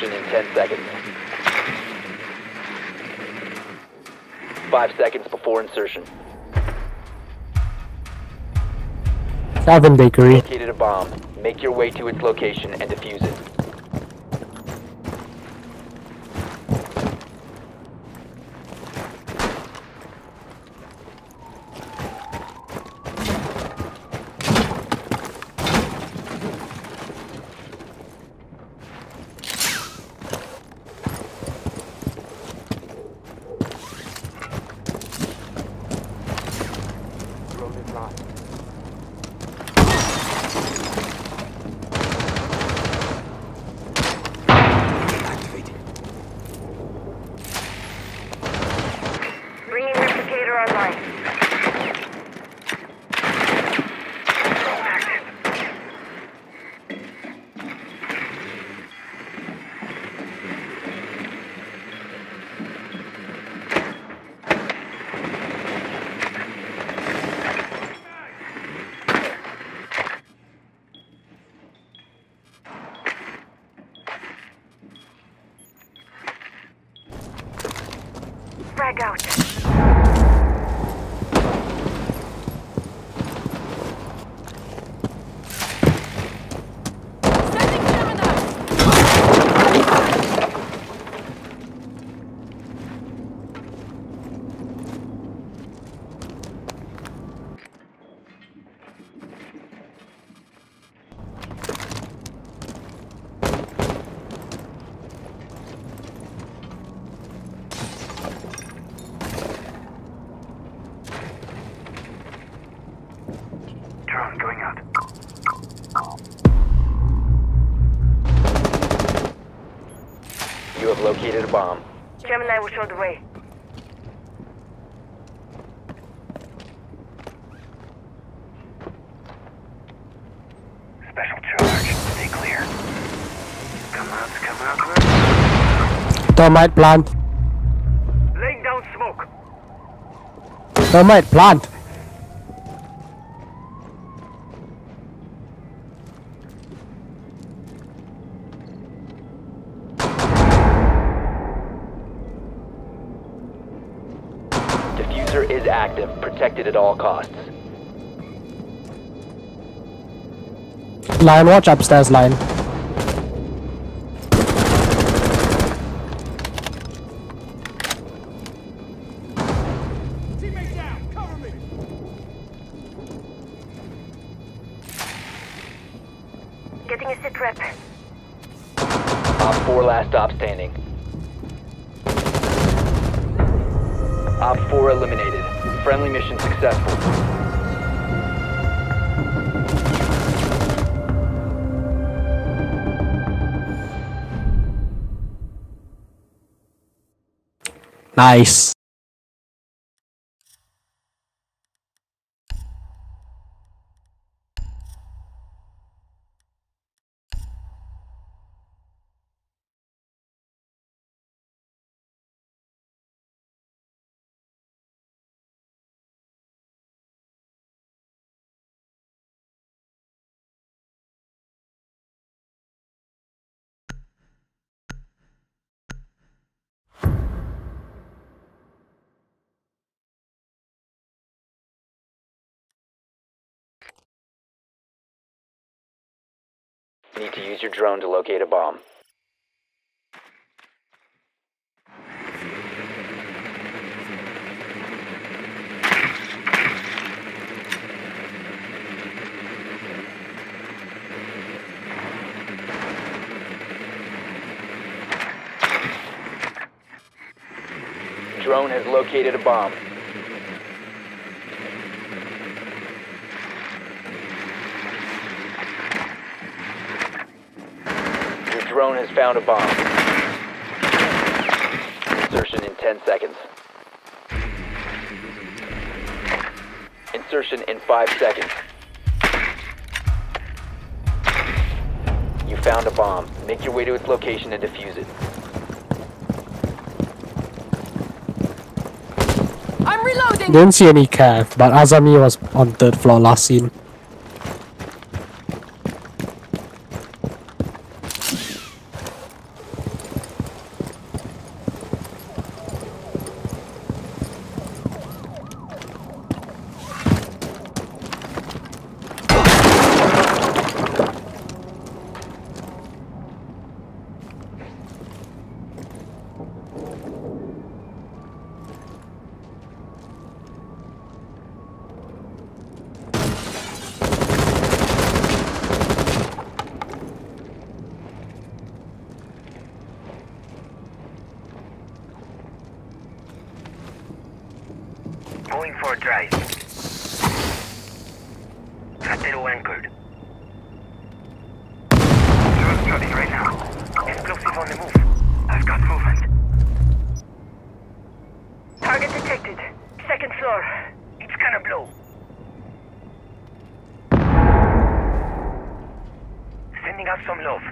Insertion in 10 seconds. 5 seconds before insertion. Seven Bakery. Located a bomb. Make your way to its location and defuse it. tương lai Drone going out. You have located a bomb. Gemini will show the way. Special charge. Stay clear. Come out, come out, come out. Thermite plant. Laying down smoke. Thermite plant. Protected at all costs. Line, watch upstairs line. Friendly mission successful. Nice. Need to use your drone to locate a bomb. Drone has located a bomb. has found a bomb. Insertion in 10 seconds. Insertion in 5 seconds. You found a bomb. Make your way to its location and defuse it. I'm reloading! Didn't see any cav, but Azami was on third floor last scene. Going for a drive. Catero anchored. Drone dropping right now. Explosive on the move. I've got movement. Target detected. Second floor. It's gonna blow. Sending out some love.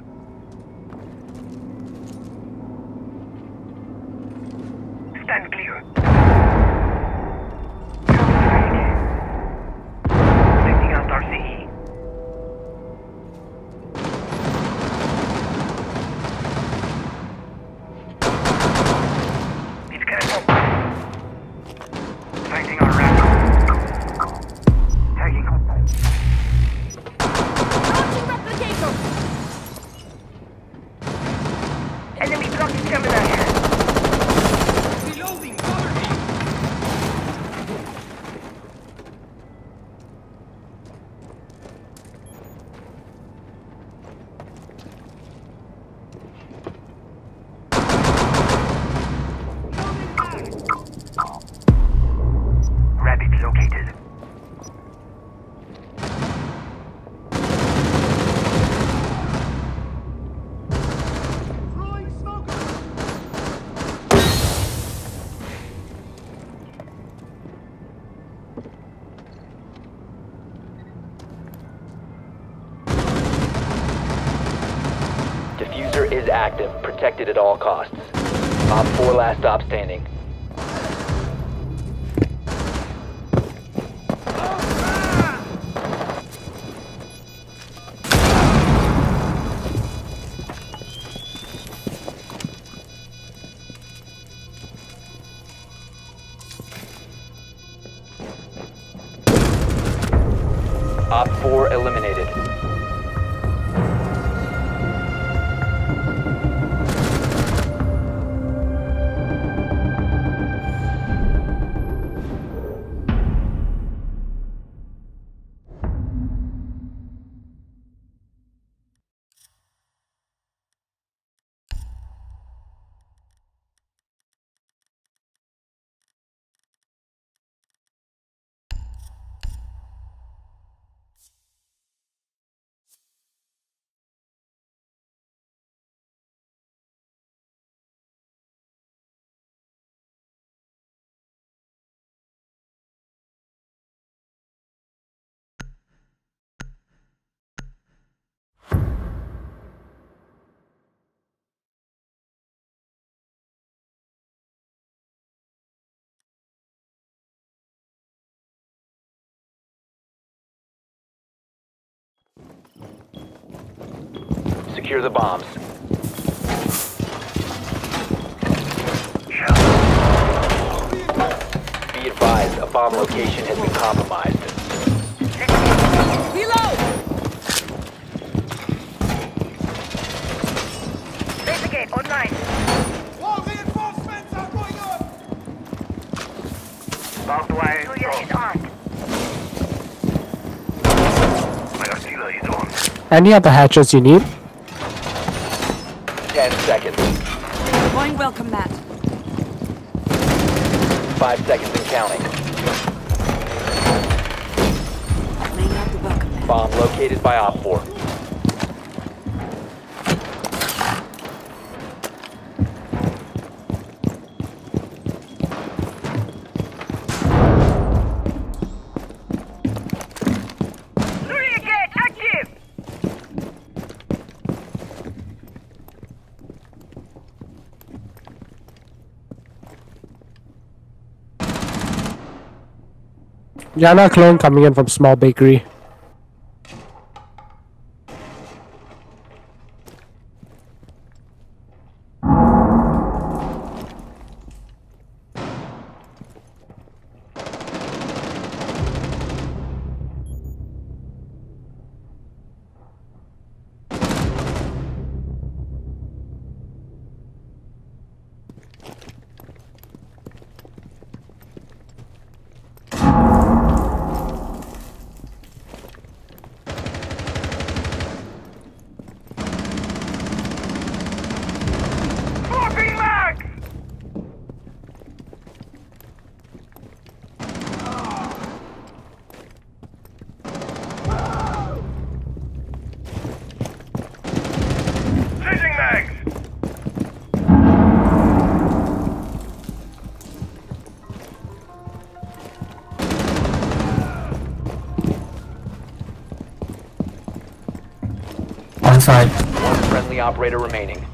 Protected at all costs. Op 4 last stop standing. Op 4 eliminated. Secure the bombs. Be advised, a bomb location has been compromised. Reload! Investigate online. Barbed wire Two is units crossed. armed. My artillery is on. Any other hatches you need? 10 seconds. Going welcome mat. 5 seconds and counting. Laying out the welcome mat. Bomb located by Op 4. Iana clone coming in from small bakery. Side. One friendly operator remaining.